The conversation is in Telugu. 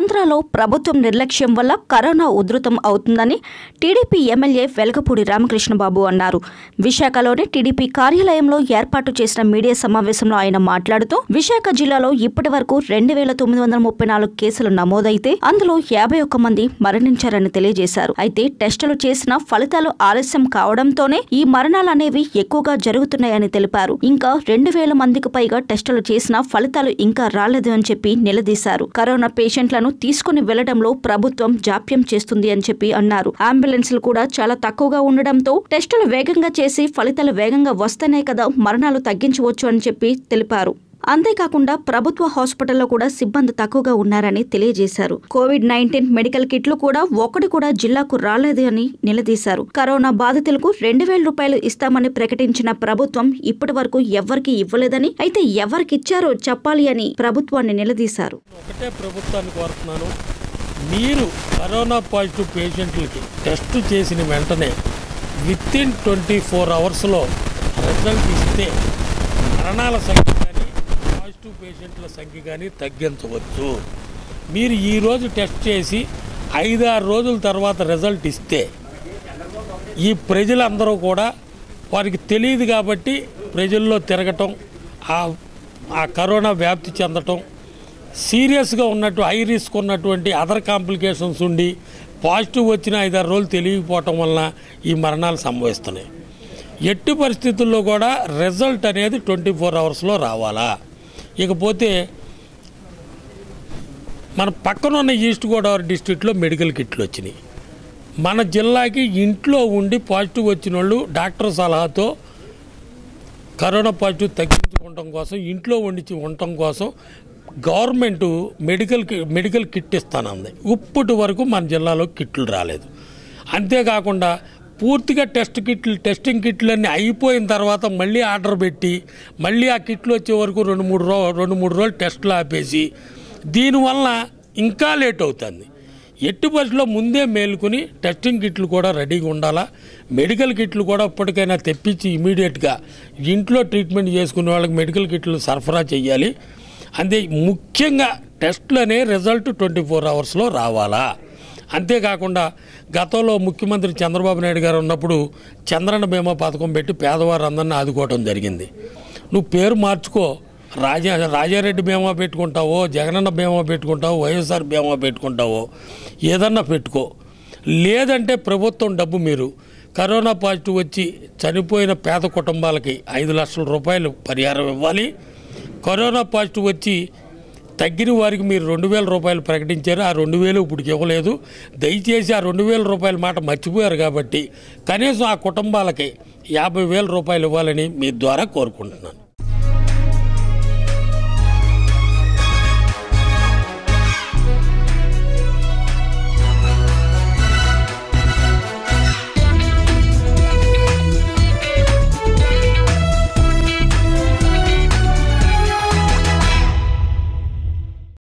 ఆంధ్రాలో ప్రభుత్వం నిర్లక్ష్యం వల్ల కరోనా ఉధృతం అవుతుందని టీడీపీ ఎమ్మెల్యే వెలగపూడి రామకృష్ణబాబు అన్నారు. విశాఖలోని టీడీపీ కార్యాలయంలో ఏర్పాటు చేసిన మీడియా సమావేశంలో ఆయన మాట్లాడుతూ విశాఖ జిల్లాలో ఇప్పటి వరకు రెండు వేల తొమ్మిది వందల ముప్పై నాలుగు కేసులు నమోదైతే అందులో యాభై ఒక్క మంది మరణించారని తెలియజేశారు. అయితే టెస్టులు చేసిన ఫలితాలు ఆలస్యం కావడంతోనే ఈ మరణాలు అనేవి ఎక్కువగా జరుగుతున్నాయని తెలిపారు. ఇంకా రెండు వేల మందికి పైగా టెస్టులు చేసిన ఫలితాలు ఇంకా రాలేదు అని చెప్పి నిలదీశారు. కరోనా పేషెంట్లను తీసుకుని వెళ్ళడంలో ప్రభుత్వం జాప్యం చేస్తుంది అని చెప్పి అన్నారు. అంబులెన్స్లు కూడా చాలా తక్కువగా ఉండడంతో టెస్టులు వేగంగా చేసి ఫలితాలు వేగంగా వస్తేనే కదా మరణాలు తగ్గించవచ్చు అని చెప్పి తెలిపారు. అంతేకాకుండా ప్రభుత్వ హాస్పిటల్లో కూడా సిబ్బంది తక్కువగా ఉన్నారని తెలియజేశారు. కోవిడ్ నైన్టీన్ మెడికల్ కిట్లు కూడా ఒకటి కూడా జిల్లాకు రాలేదు అని నిలదీశారు. కరోనా బాధితులకు రెండు వేల రూపాయలు ఇస్తామని ప్రకటించిన ప్రభుత్వం ఇప్పటి వరకు ఎవరికి ఇవ్వలేదని అయితే ఎవరికిచ్చారో చెప్పాలి అని ప్రభుత్వాన్ని నిలదీశారు. ఒకటే ప్రభుత్వాన్ని కోరుతున్నాను. మీరు కరోనా పాజిటివ్ పేషెంట్లకి టెస్ట్ చేసిన వెంటనే విత్ ఇన్ ట్వంటీ ఫోర్ అవర్స్లో రిజల్ట్ ఇస్తే మరణాల సంఖ్య పాజిటివ్ పేషెంట్ల సంఖ్య కానీ తగ్గించవచ్చు. మీరు ఈరోజు టెస్ట్ చేసి ఐదారు రోజుల తర్వాత రిజల్ట్ ఇస్తే ఈ ప్రజలందరూ కూడా వారికి తెలియదు కాబట్టి ప్రజల్లో తిరగటం ఆ ఆ కరోనా వ్యాప్తి చెందటం సీరియస్గా ఉన్నట్టు హై రిస్క్ ఉన్నటువంటి అదర్ కాంప్లికేషన్స్ ఉండి పాజిటివ్ వచ్చిన ఐదారు రోజులు తెలియకపోవటం వలన ఈ మరణాలు సంభవిస్తున్నాయి. ఎట్టి పరిస్థితుల్లో కూడా రిజల్ట్ అనేది ట్వంటీ ఫోర్ అవర్స్లో రావాలా? ఇకపోతే మన పక్కన ఉన్న ఈస్ట్ గోదావరి డిస్టిక్లో మెడికల్ కిట్లు వచ్చినాయి. మన జిల్లాకి ఇంట్లో ఉండి పాజిటివ్ వచ్చిన వాళ్ళు డాక్టర్ సలహాతో కరోనా పాజిటివ్ తగ్గించుకోవడం కోసం ఇంట్లో వండించి ఉండటం కోసం గవర్నమెంట్ మెడికల్ కి- మెడికల్ కిట్ ఇస్తానంది. ఇప్పటి వరకు మన జిల్లాలో కిట్లు రాలేదు. అంతేకాకుండా పూర్తిగా టెస్ట్ కిట్లు టెస్టింగ్ కిట్లు అన్నీ అయిపోయిన తర్వాత మళ్ళీ ఆర్డర్ పెట్టి మళ్ళీ ఆ కిట్లు వచ్చే వరకు రెండు మూడు రో రెండు మూడు రోజులు టెస్టులు ఆపేసి దీనివల్ల ఇంకా లేట్ అవుతుంది. ఎట్టి బస్సులో ముందే మేలుకుని టెస్టింగ్ కిట్లు కూడా రెడీగా ఉండాలా? మెడికల్ కిట్లు కూడా ఇప్పటికైనా తెప్పించి ఇమీడియట్గా ఇంట్లో ట్రీట్మెంట్ చేసుకునే వాళ్ళకి మెడికల్ కిట్లు సరఫరా చేయాలి అంతే ముఖ్యంగా టెస్టులనే రిజల్ట్ ట్వంటీ ఫోర్ అవర్స్లో రావాలా? అంతేకాకుండా గతంలో ముఖ్యమంత్రి చంద్రబాబు నాయుడు గారు ఉన్నప్పుడు చంద్రన్న బీమా పథకం పెట్టి పేదవారందరిని ఆదుకోవడం జరిగింది. నువ్వు పేరు మార్చుకో. రాజా రాజారెడ్డి బీమా పెట్టుకుంటావో జగనన్న బీమా పెట్టుకుంటావో వైఎస్ఆర్ బీమా పెట్టుకుంటావో ఏదన్నా పెట్టుకో. లేదంటే ప్రభుత్వం డబ్బు మీరు. కరోనా పాజిటివ్ వచ్చి చనిపోయిన పేద కుటుంబాలకి ఐదు లక్షల రూపాయలు పరిహారం ఇవ్వాలి. కరోనా పాజిటివ్ వచ్చి తగ్గిన వారికి మీరు రెండు వేల రూపాయలు ప్రకటించారు ఆ రెండు వేలు ఇప్పుడు ఇవ్వలేదు. దయచేసి ఆ రెండు వేల రూపాయల మాట మర్చిపోయారు కాబట్టి కనీసం ఆ కుటుంబాలకి యాభై వేల రూపాయలు ఇవ్వాలని మీ ద్వారా కోరుకుంటున్నాను.